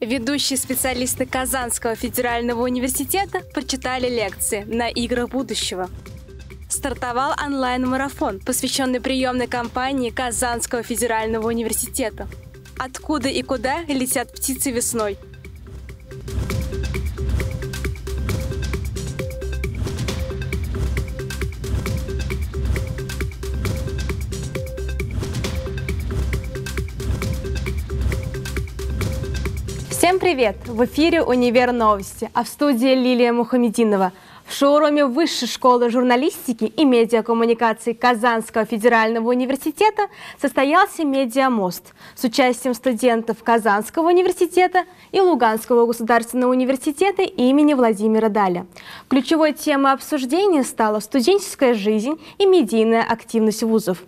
Ведущие специалисты Казанского федерального университета прочитали лекции на играх будущего. Стартовал онлайн-марафон, посвященный приемной кампании Казанского федерального университета. Откуда и куда летят птицы весной? Всем привет! В эфире «Универ новости», а в студии Лилия Мухамединова. В шоуруме Высшей школы журналистики и медиакоммуникации Казанского федерального университета состоялся «Медиамост» с участием студентов Казанского университета и Луганского государственного университета имени Владимира Даля. Ключевой темой обсуждения стала студенческая жизнь и медийная активность вузов.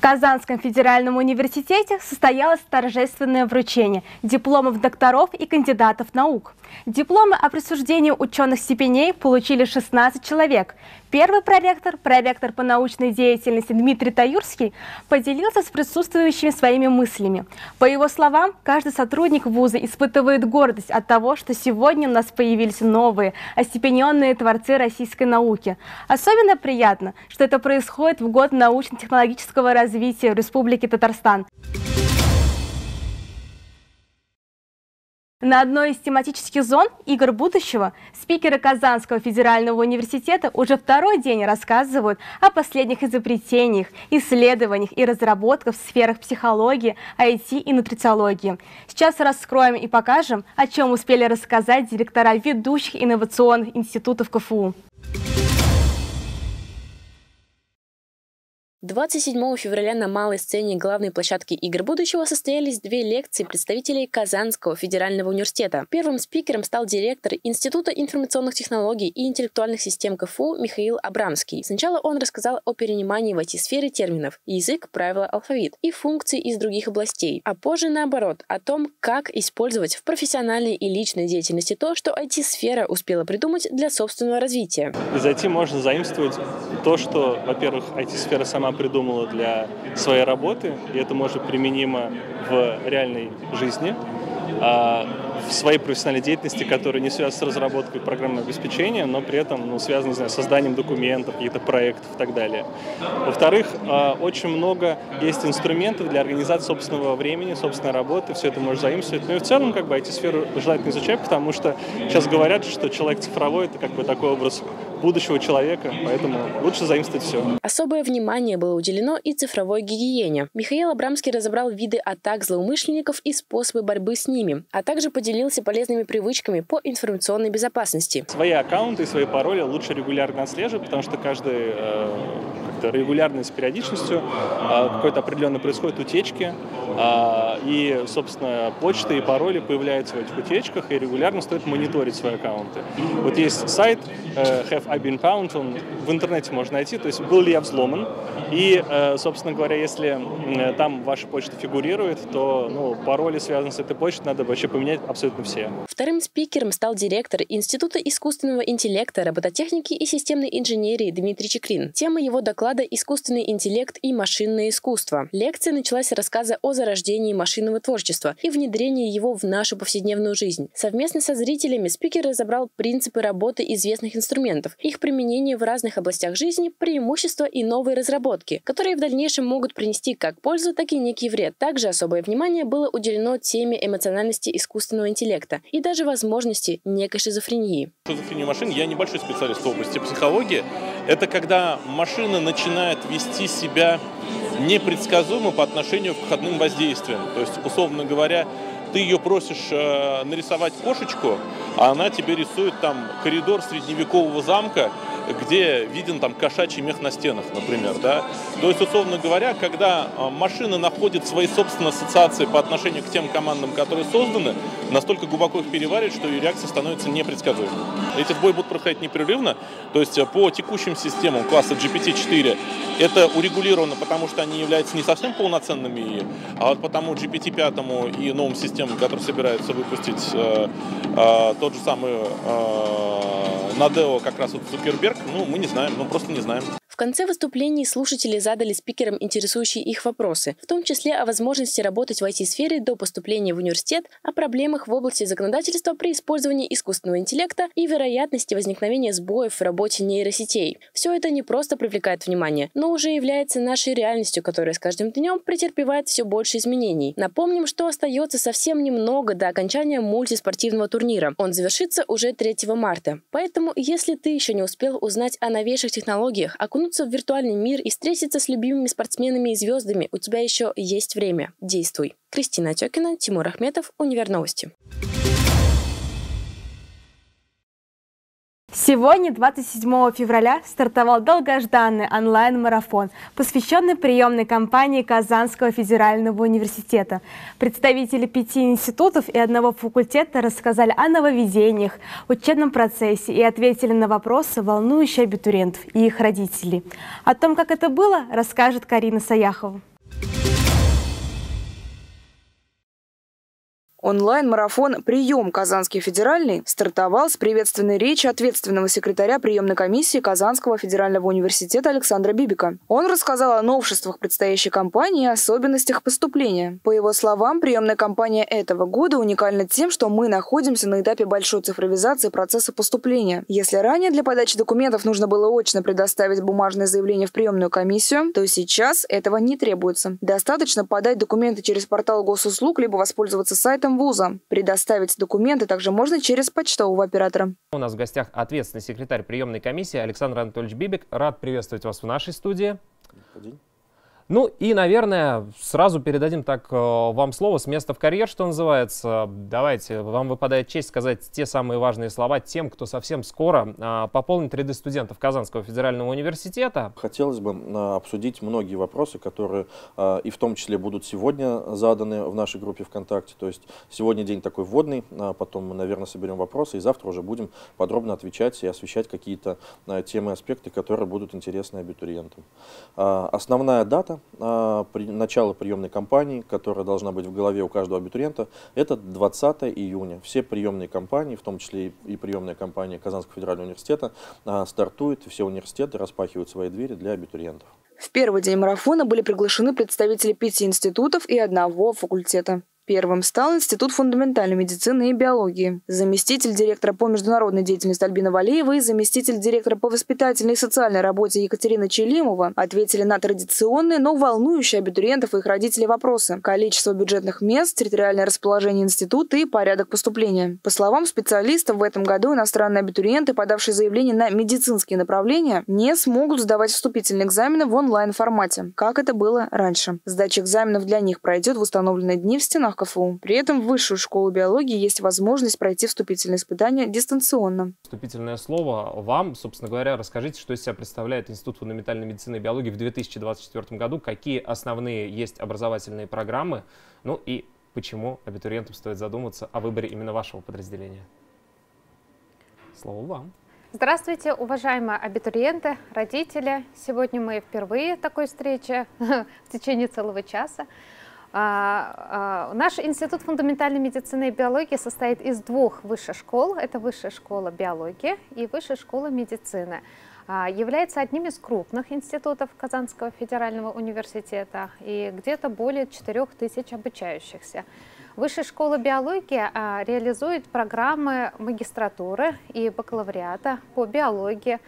В Казанском федеральном университете состоялось торжественное вручение дипломов докторов и кандидатов наук. Дипломы о присуждении ученых степеней получили 16 человек. Первый проректор, проректор по научной деятельности Дмитрий Таюрский, поделился с присутствующими своими мыслями. По его словам, каждый сотрудник вуза испытывает гордость от того, что сегодня у нас появились новые, остепененные творцы российской науки. Особенно приятно, что это происходит в год научно-технологического развития Республики Татарстан. На одной из тематических зон «Игр будущего» спикеры Казанского федерального университета уже второй день рассказывают о последних изобретениях, исследованиях и разработках в сферах психологии, IT и нутрициологии. Сейчас раскроем и покажем, о чем успели рассказать директора ведущих инновационных институтов КФУ. 27 февраля на малой сцене главной площадки игр будущего состоялись две лекции представителей Казанского федерального университета. Первым спикером стал директор Института информационных технологий и интеллектуальных систем КФУ Михаил Абрамский. Сначала он рассказал о перенимании в IT-сфере терминов язык, правила, алфавит и функции из других областей, а позже наоборот, о том, как использовать в профессиональной и личной деятельности то, что IT-сфера успела придумать для собственного развития. Из IT можно заимствовать то, что, во-первых, IT-сфера сама придумала для своей работы, и это может применимо в реальной жизни, а в своей профессиональной деятельности, которая не связана с разработкой программного обеспечения, но при этом ну, связана с созданием документов, каких-то проектов и так далее. Во-вторых, а, очень много есть инструментов для организации собственного времени, собственной работы, все это можно заимствовать. Ну и в целом, как бы, эти сферы желательно изучать, потому что сейчас говорят, что человек цифровой — это как бы такой образ будущего человека, поэтому лучше заимствовать все. Особое внимание было уделено и цифровой гигиене. Михаил Абрамский разобрал виды атак злоумышленников и способы борьбы с ними, а также поделился полезными привычками по информационной безопасности. Свои аккаунты и свои пароли лучше регулярно отслеживать, потому что каждый э, регулярно с периодичностью э, какой-то определенно происходят утечки, и, собственно, почты и пароли появляются в этих утечках, и регулярно стоит мониторить свои аккаунты. Вот есть сайт э, Have I've been found, он в интернете можно найти, то есть был ли я взломан. И, э, собственно говоря, если там ваша почта фигурирует, то ну, пароли, связанные с этой почтой, надо вообще поменять абсолютно все. Вторым спикером стал директор Института искусственного интеллекта, робототехники и системной инженерии Дмитрий Чекрин. Тема его доклада «Искусственный интеллект и машинное искусство». Лекция началась с рассказа о зарождении машинного творчества и внедрении его в нашу повседневную жизнь. Совместно со зрителями спикер разобрал принципы работы известных инструментов, их применение в разных областях жизни, преимущества и новые разработки, которые в дальнейшем могут принести как пользу, так и некий вред. Также особое внимание было уделено теме эмоциональности искусственного интеллекта и даже возможности некой шизофрении. Шизофрения машин, я небольшой специалист в области психологии. Это когда машина начинает вести себя непредсказуемо по отношению к входным воздействиям. То есть, условно говоря, ты ее просишь э, нарисовать кошечку, а она тебе рисует там коридор средневекового замка, где виден там кошачий мех на стенах, например, да. То есть, условно говоря, когда а, машина находит свои собственные ассоциации по отношению к тем командам, которые созданы, настолько глубоко их переваривает, что ее реакция становится непредсказуемой. Эти сбои будут проходить непрерывно, то есть э, по текущим системам класса GPT-4 это урегулировано, потому что они являются не совсем полноценными, а вот потому GPT-5 и новым системам, которые собираются выпустить э, э, тот же самый э, Надео, как раз вот Цукерберг, ну, мы не знаем, ну, просто не знаем конце выступлений слушатели задали спикерам интересующие их вопросы, в том числе о возможности работать в IT-сфере до поступления в университет, о проблемах в области законодательства при использовании искусственного интеллекта и вероятности возникновения сбоев в работе нейросетей. Все это не просто привлекает внимание, но уже является нашей реальностью, которая с каждым днем претерпевает все больше изменений. Напомним, что остается совсем немного до окончания мультиспортивного турнира. Он завершится уже 3 марта. Поэтому, если ты еще не успел узнать о новейших технологиях, окунуться в виртуальный мир и встретиться с любимыми спортсменами и звездами, у тебя еще есть время. Действуй. Кристина Отекина, Тимур Ахметов, Универ Новости. Сегодня, 27 февраля, стартовал долгожданный онлайн-марафон, посвященный приемной кампании Казанского федерального университета. Представители пяти институтов и одного факультета рассказали о нововведениях, учебном процессе и ответили на вопросы, волнующие абитуриентов и их родителей. О том, как это было, расскажет Карина Саяхова. Онлайн-марафон «Прием Казанский федеральный» стартовал с приветственной речи ответственного секретаря приемной комиссии Казанского федерального университета Александра Бибика. Он рассказал о новшествах предстоящей кампании и особенностях поступления. По его словам, приемная кампания этого года уникальна тем, что мы находимся на этапе большой цифровизации процесса поступления. Если ранее для подачи документов нужно было очно предоставить бумажное заявление в приемную комиссию, то сейчас этого не требуется. Достаточно подать документы через портал госуслуг либо воспользоваться сайтом сайтом вуза. Предоставить документы также можно через почтового оператора. У нас в гостях ответственный секретарь приемной комиссии Александр Анатольевич Бибик. Рад приветствовать вас в нашей студии. День. Ну и, наверное, сразу передадим так э, вам слово с места в карьер, что называется. Давайте, вам выпадает честь сказать те самые важные слова тем, кто совсем скоро а, пополнит ряды студентов Казанского федерального университета. Хотелось бы а, обсудить многие вопросы, которые а, и в том числе будут сегодня заданы в нашей группе ВКонтакте. То есть сегодня день такой вводный, потом мы, наверное, соберем вопросы, и завтра уже будем подробно отвечать и освещать какие-то темы, аспекты, которые будут интересны абитуриентам. Основная дата а, при, начало приемной кампании, которая должна быть в голове у каждого абитуриента, это 20 июня. Все приемные кампании, в том числе и, приемная кампания Казанского федерального университета, а, стартуют, и все университеты распахивают свои двери для абитуриентов. В первый день марафона были приглашены представители пяти институтов и одного факультета. Первым стал Институт фундаментальной медицины и биологии. Заместитель директора по международной деятельности Альбина Валеева и заместитель директора по воспитательной и социальной работе Екатерина Челимова ответили на традиционные, но волнующие абитуриентов и их родителей вопросы. Количество бюджетных мест, территориальное расположение института и порядок поступления. По словам специалистов, в этом году иностранные абитуриенты, подавшие заявление на медицинские направления, не смогут сдавать вступительные экзамены в онлайн-формате, как это было раньше. Сдача экзаменов для них пройдет в установленные дни в стенах КФУ. При этом в высшую школу биологии есть возможность пройти вступительные испытания дистанционно. Вступительное слово вам, собственно говоря, расскажите, что из себя представляет Институт фундаментальной медицины и биологии в 2024 году, какие основные есть образовательные программы, ну и почему абитуриентам стоит задуматься о выборе именно вашего подразделения. Слово вам. Здравствуйте, уважаемые абитуриенты, родители. Сегодня мы впервые такой встрече в течение целого часа. А, а, наш Институт фундаментальной медицины и биологии состоит из двух высших школ. Это Высшая школа биологии и Высшая школа медицины. А, является одним из крупных институтов Казанского федерального университета и где-то более 4 тысяч обучающихся. Высшая школа биологии реализует программы магистратуры и бакалавриата по биологии,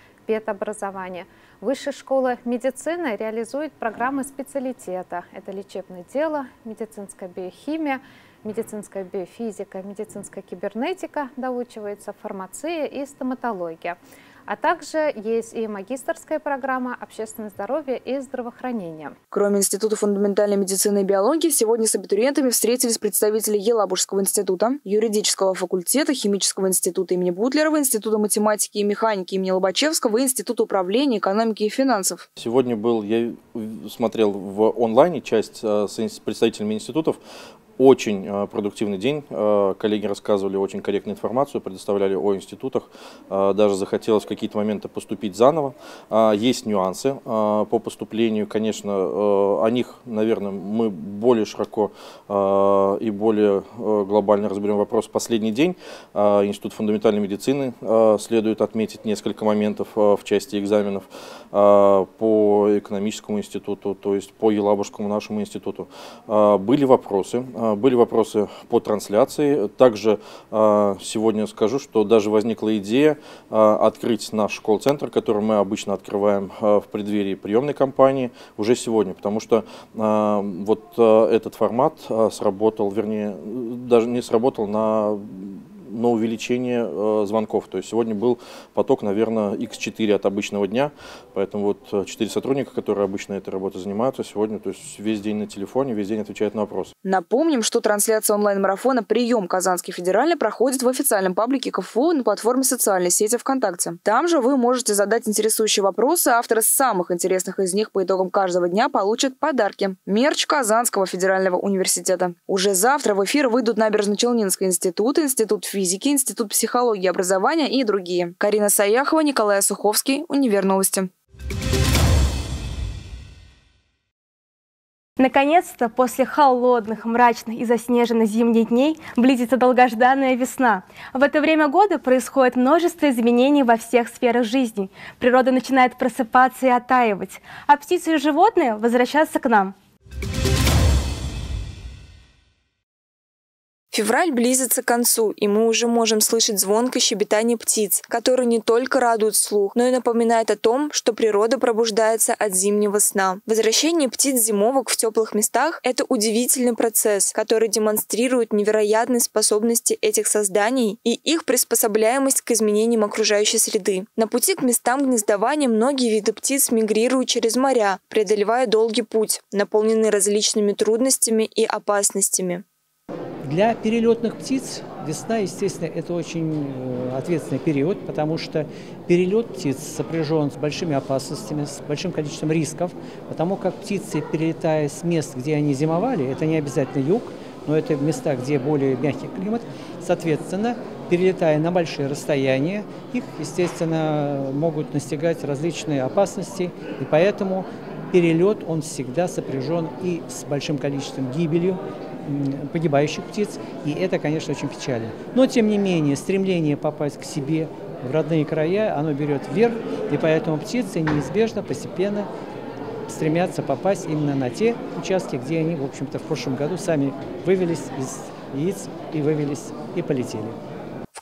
педобразования – Высшая школа медицины реализует программы специалитета. Это лечебное дело, медицинская биохимия, медицинская биофизика, медицинская кибернетика, доучивается фармация и стоматология. А также есть и магистрская программа «Общественное здоровье и здравоохранение». Кроме Института фундаментальной медицины и биологии, сегодня с абитуриентами встретились представители Елабужского института, юридического факультета, химического института имени Бутлерова, Института математики и механики имени Лобачевского и Института управления экономики и финансов. Сегодня был, я смотрел в онлайне часть э, с представителями институтов, очень э, продуктивный день. Э, коллеги рассказывали очень корректную информацию, предоставляли о институтах. Э, даже захотелось в какие-то моменты поступить заново. Есть нюансы по поступлению. Конечно, о них, наверное, мы более широко и более глобально разберем вопрос в последний день. Институт фундаментальной медицины следует отметить несколько моментов в части экзаменов по экономическому институту, то есть по Елабужскому нашему институту. Были вопросы, были вопросы по трансляции. Также а, сегодня скажу, что даже возникла идея а, открыть наш колл-центр, который мы обычно открываем в преддверии приемной кампании уже сегодня, потому что вот этот формат сработал, вернее, даже не сработал на на увеличение э, звонков. То есть сегодня был поток, наверное, x4 от обычного дня, поэтому вот 4 э, сотрудника, которые обычно этой работой занимаются, сегодня то есть весь день на телефоне, весь день отвечают на вопросы. Напомним, что трансляция онлайн-марафона «Прием Казанский федеральный» проходит в официальном паблике КФУ на платформе социальной сети ВКонтакте. Там же вы можете задать интересующие вопросы, авторы самых интересных из них по итогам каждого дня получат подарки. Мерч Казанского федерального университета. Уже завтра в эфир выйдут Набережно-Челнинский институт, Институт физики, физики, Институт психологии и образования и другие. Карина Саяхова, Николай Суховский, Универ Новости. Наконец-то, после холодных, мрачных и заснеженных зимних дней, близится долгожданная весна. В это время года происходит множество изменений во всех сферах жизни. Природа начинает просыпаться и оттаивать, а птицы и животные возвращаться к нам. Февраль близится к концу, и мы уже можем слышать звонко щебетание птиц, которые не только радуют слух, но и напоминают о том, что природа пробуждается от зимнего сна. Возвращение птиц-зимовок в теплых местах – это удивительный процесс, который демонстрирует невероятные способности этих созданий и их приспособляемость к изменениям окружающей среды. На пути к местам гнездования многие виды птиц мигрируют через моря, преодолевая долгий путь, наполненный различными трудностями и опасностями. Для перелетных птиц весна, естественно, это очень э, ответственный период, потому что перелет птиц сопряжен с большими опасностями, с большим количеством рисков, потому как птицы, перелетая с мест, где они зимовали, это не обязательно юг, но это места, где более мягкий климат, соответственно, перелетая на большие расстояния, их, естественно, могут настигать различные опасности, и поэтому перелет, он всегда сопряжен и с большим количеством гибелью, погибающих птиц, и это, конечно, очень печально. Но, тем не менее, стремление попасть к себе в родные края, оно берет вверх, и поэтому птицы неизбежно, постепенно стремятся попасть именно на те участки, где они, в общем-то, в прошлом году сами вывелись из яиц и вывелись и полетели.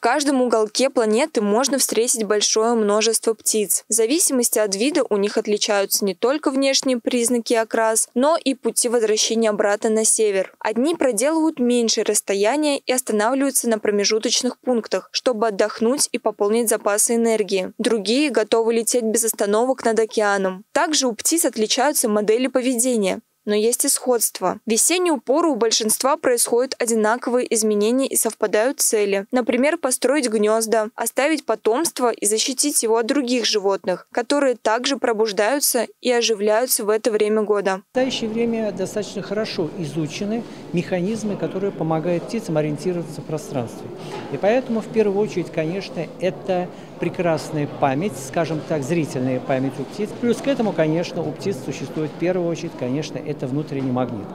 В каждом уголке планеты можно встретить большое множество птиц. В зависимости от вида у них отличаются не только внешние признаки окрас, но и пути возвращения обратно на север. Одни проделывают меньшее расстояние и останавливаются на промежуточных пунктах, чтобы отдохнуть и пополнить запасы энергии. Другие готовы лететь без остановок над океаном. Также у птиц отличаются модели поведения но есть и сходство. В весеннюю пору у большинства происходят одинаковые изменения и совпадают цели. Например, построить гнезда, оставить потомство и защитить его от других животных, которые также пробуждаются и оживляются в это время года. В настоящее время достаточно хорошо изучены механизмы, которые помогают птицам ориентироваться в пространстве. И поэтому, в первую очередь, конечно, это прекрасная память, скажем так, зрительная память у птиц. Плюс к этому, конечно, у птиц существует в первую очередь, конечно, это внутренний магнит.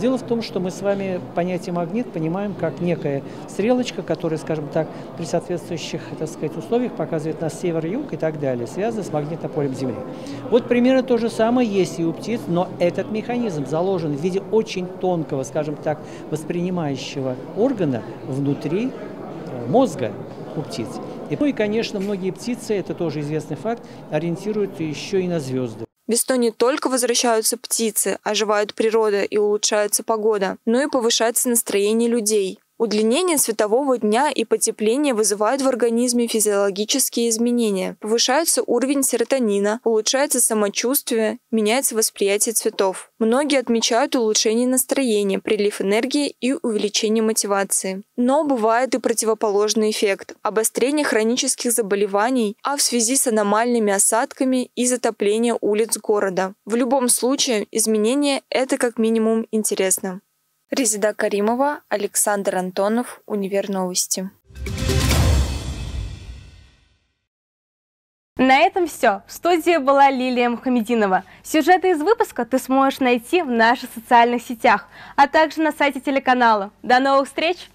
Дело в том, что мы с вами понятие магнит понимаем как некая стрелочка, которая, скажем так, при соответствующих, так сказать, условиях показывает нас север-юг и так далее, связано с магнитным полем Земли. Вот примерно то же самое есть и у птиц, но этот механизм заложен в виде очень тонкого, скажем так, воспринимающего органа внутри э, мозга у птиц. И, ну и, конечно, многие птицы, это тоже известный факт, ориентируются еще и на звезды. Весной не только возвращаются птицы, оживает природа и улучшается погода, но и повышается настроение людей. Удлинение светового дня и потепление вызывают в организме физиологические изменения. Повышается уровень серотонина, улучшается самочувствие, меняется восприятие цветов. Многие отмечают улучшение настроения, прилив энергии и увеличение мотивации. Но бывает и противоположный эффект – обострение хронических заболеваний, а в связи с аномальными осадками и затопление улиц города. В любом случае, изменение – это как минимум интересно. Резида Каримова, Александр Антонов, Универ Новости. На этом все. В студии была Лилия Мухамединова. Сюжеты из выпуска ты сможешь найти в наших социальных сетях, а также на сайте телеканала. До новых встреч!